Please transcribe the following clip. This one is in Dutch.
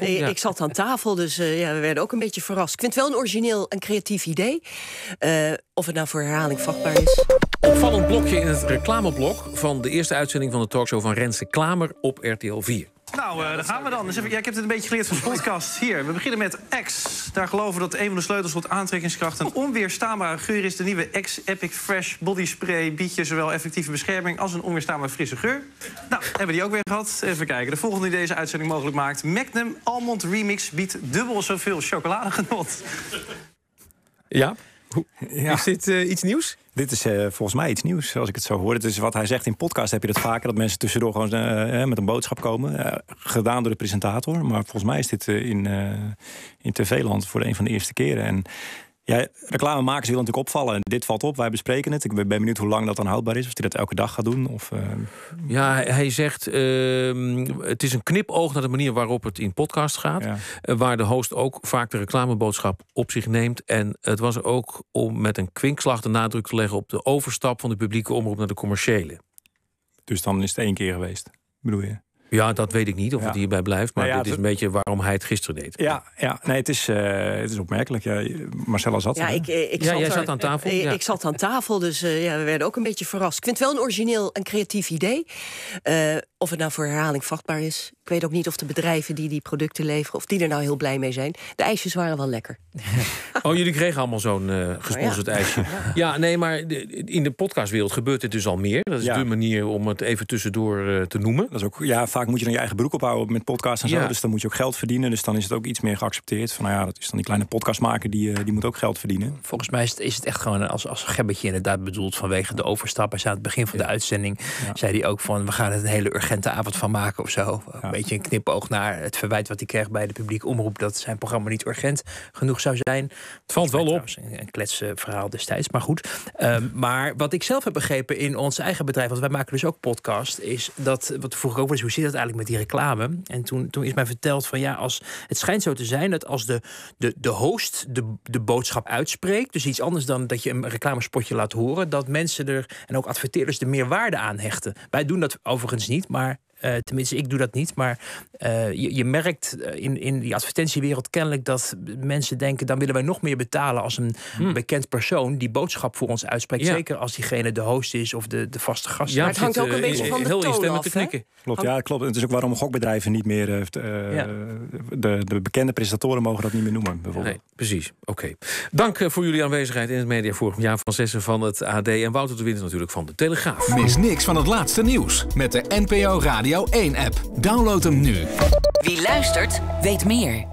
Ik, ik zat aan tafel, dus uh, ja, we werden ook een beetje verrast. Ik vind het wel een origineel en creatief idee. Uh, of het nou voor herhaling vatbaar is. Opvallend blokje in het reclameblok van de eerste uitzending van de talkshow van Renze Klamer op RTL 4. Nou, uh, daar gaan we dan. Dus even, ja, ik heb het een beetje geleerd van de podcast. Hier, we beginnen met X. Daar geloven we dat een van de sleutels tot aantrekkingskracht... een onweerstaanbare geur is. De nieuwe X Epic Fresh Body Spray biedt je zowel effectieve bescherming... als een onweerstaanbare frisse geur. Nou, hebben we die ook weer gehad. Even kijken. De volgende die deze uitzending mogelijk maakt. Magnum Almond Remix biedt dubbel zoveel chocoladegenot. Ja? Ja. Is dit uh, iets nieuws? Dit is uh, volgens mij iets nieuws, als ik het zo hoor. Het is wat hij zegt in podcast, heb je dat vaker... dat mensen tussendoor gewoon uh, met een boodschap komen. gedaan door de presentator. Maar volgens mij is dit in, in tv-land voor een van de eerste keren. En ja, reclamemakers willen natuurlijk opvallen. Dit valt op, wij bespreken het. Ik ben benieuwd hoe lang dat dan houdbaar is. Of hij dat elke dag gaat doen. Of, uh... Ja, hij zegt... Uh, het is een knipoog naar de manier waarop het in podcast gaat. Ja. Uh, waar de host ook vaak de reclameboodschap op zich neemt. En het was ook om met een kwinkslag de nadruk te leggen... op de overstap van de publieke omroep naar de commerciële. Dus dan is het één keer geweest, bedoel je? Ja, dat weet ik niet of het hierbij blijft. Maar nou ja, dit is een beetje waarom hij het gisteren deed. Ja, ja nee, het is, uh, het is opmerkelijk. Ja, Marcella zat ja, ik, eh, ik ja, zat jij zat aan tafel. Ik, ik zat aan tafel, dus uh, ja, we werden ook een beetje verrast. Ik vind het wel een origineel en creatief idee. Of het nou voor herhaling vatbaar is. Ik weet ook niet of de bedrijven die die producten leveren... of die er nou heel blij mee zijn. De ijsjes waren wel lekker. oh, jullie kregen allemaal zo'n uh, gesponsord ja. ijsje. Ja. nee, maar in de podcastwereld gebeurt dit dus al meer. Dat is ja. de manier om het even tussendoor uh, te noemen. Dat is ook, ja, vaak moet je dan je eigen broek ophouden met podcasts en zo. Dus dan moet je ook geld verdienen. Dus dan is het ook iets meer geaccepteerd. Van, nou ja, dat is dan die kleine podcastmaker, die, uh, die moet ook geld verdienen. Volgens mij is het, is het echt gewoon als, als gebbetje inderdaad bedoeld... vanwege de overstap. Hij zei aan het begin van de uitzending... zei hij ook van, we gaan het een hele urgente avond van maken of zo. Een beetje een knipoog naar het verwijt wat hij kreeg bij de publieke omroep... dat zijn programma niet urgent genoeg zou zijn. Het valt wel op. Een kletsverhaal destijds, maar goed. Um, maar wat ik zelf heb begrepen in ons eigen bedrijf... want wij maken dus ook podcast... is dat, wat vroeg ik ook wel eens, hoe zit dat eigenlijk met die reclame? En toen, toen is mij verteld van ja, als, het schijnt zo te zijn... dat als de, de, de host de, de boodschap uitspreekt... dus iets anders dan dat je een reclamespotje laat horen... dat mensen er, en ook adverteerders, er meer waarde aan hechten. Wij doen dat overigens niet, maar Maar uh, tenminste, ik doe dat niet. Maar uh, je, je, merkt in, in die advertentiewereld kennelijk dat mensen denken: dan willen wij nog meer betalen als een hmm. bekend persoon die boodschap voor ons uitspreekt. Ja. Zeker als diegene de host is of de, de vaste gast. Ja, het hangt ook een beetje van de heel toon af, te knikken. Klopt, ja, klopt. Het is ook waarom gokbedrijven niet meer. Uh, ja. de, de bekende presentatoren mogen dat niet meer noemen, bijvoorbeeld. Nee, precies. Oké. Okay. Dank voor jullie aanwezigheid in het Mediaforum. Jaar van Zessen van het AD en Wouter de Winter natuurlijk van de Telegraaf. Mis niks van het laatste nieuws met de NPO Radio. Radio 1-app. Download hem nu. Wie luistert, weet meer.